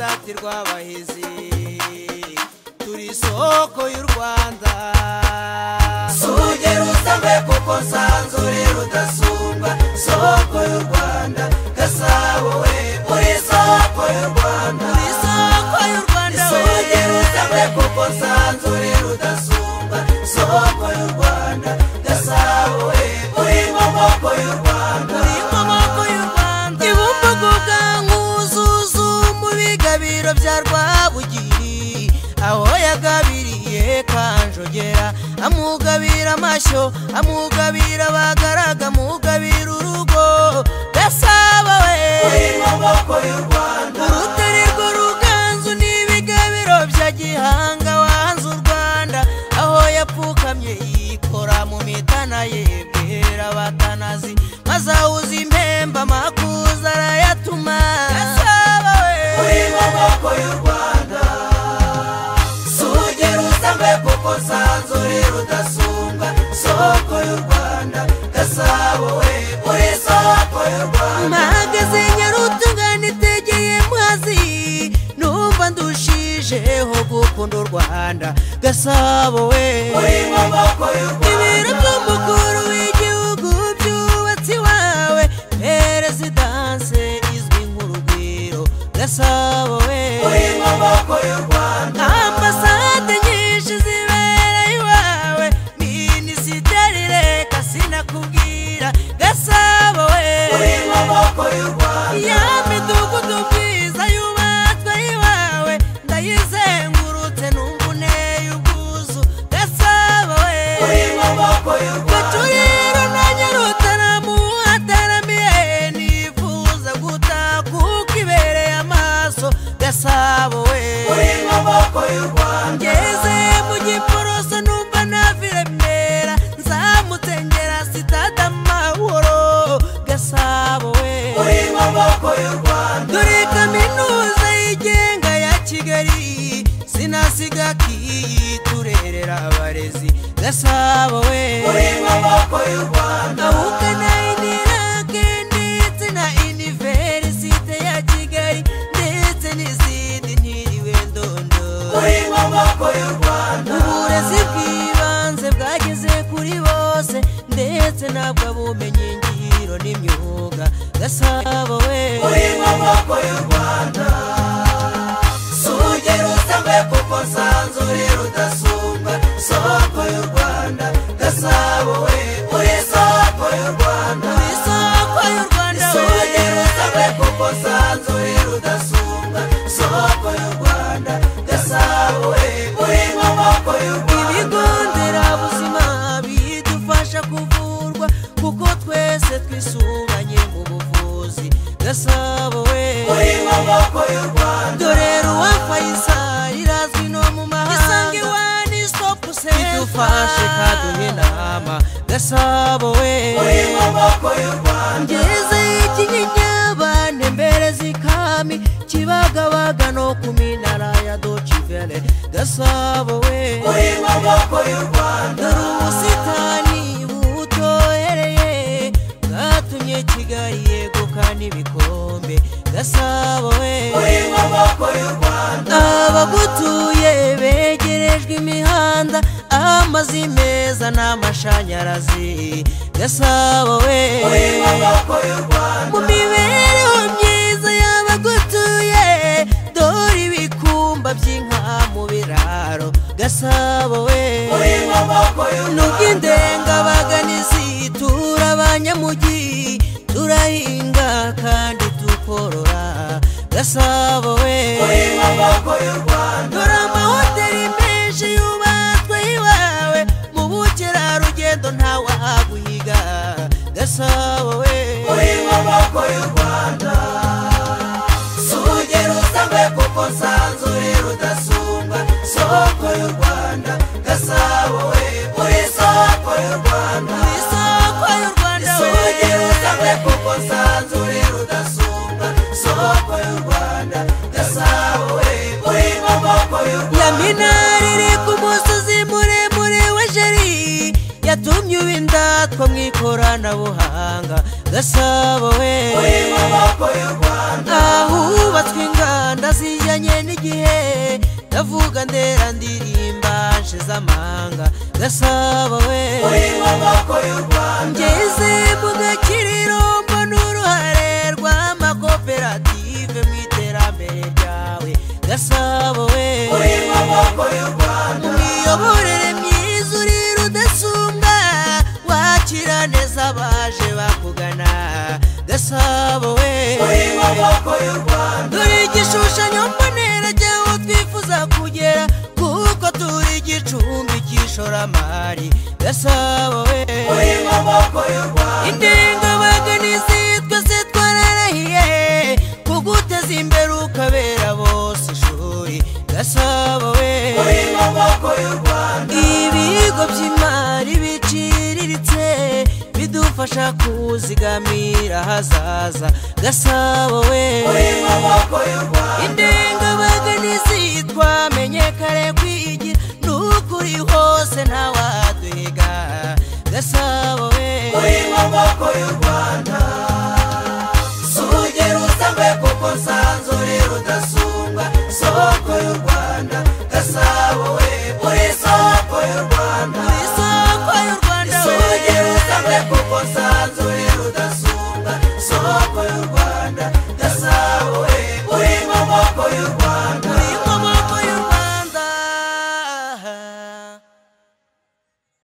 rw'indati rw'abahizi turi isoko y'u rwanda sugera usame kuko nsanzure rudasumba soko y'u rwanda gasabo we uri isoko y'u rwanda isoko y'u rwanda sugera usame kuko nsanzure rudasumba ibiro bya rwabugiri aho yagabiriye kanjogera amugabira amashyo amugabira abagaraga amugabira urugo gasaba we uri mu y'u rwanda soko nsanzu rudasumba soko y'u rwanda gasabo we uri soko y'u rwanda mpagaze nyarutungane itegeye muhazi numva ndushijeho gukunda u rwanda gasabo we uri maboko y'u rwanda ibiro by'umukuru w'igihugu byubatse iwawe perezidanse izwi nk'urugwiro gasabo we uri maboko y'u rwanda wabo we uri mu y'u rwanda ngeze mu giporoso numva navire mera nzamutse sitade amahoro gasabo we uri mu y'u rwanda dore kaminuza yigenga ya kigali sinasiga kiyi turerera abarezi gasabo we ndetse n'abw'ubumenyi ngiro n'imyuga gasabo we uri mu y'u rwanda si urugero utambuye kuko nsanzure rudasura dufashe kaduhe nama gasabo wengeze y'ikinyinyabane mbere zikami kibagabaga no ku minara ya docivele gasabo we dore ubusitani kigali yeguka n'ibikombe gasabo we uri mu y'u rwanda abagutuye begerejwe imihanda amazi meza n'amashanyarazi gasabo we uri mu y'u rwanda mu mibereho myiza y'abagutuye dore ibikumba by'inka mu biraro gasabo we uri mu y'u rwanda n'ubwo tura abanyamujyi karahinga kandi tukorora gasabo we dore amahoteli menshi yubatswe iwawe mu bukerarugendo ntawahaguhiga gasabo we uri y'u rwanda si urugero soko y'u rwanda gasabo we uri soko y'u rwanda maboko y'u rwanda gasabo uri mu maboko y'u rwanda nyaminari iri ku musozi muremure wa jeri yatumye uba indatwa mu ikoranabuhanga gasabo we uri mu maboko y'u rwanda ahubatswe inganda zijyanye n'igihe ndavuga ndera ndirimba nshize amanga gasabo we uri mu maboko y'u rwanda abashoramari gasabo uri mu y'u rwanda indirimbo baganizi twese twararahiye kuguteza imbere ukabera bose ishuri gasabo we uri y'u rwanda ibigo by'imari biciriritse bidufasha kuzigamira hazaza gasabo we uri y'u rwanda ntawaduhiga gasabowe uri inkomoko y'u rwanda suge rusange kuko nsanzwe uri rudasumbwa soko y'u rwanda gasabowe uri soko y'u rwanda uri soko y'u rwanda we suge rusange kuko nsanzwe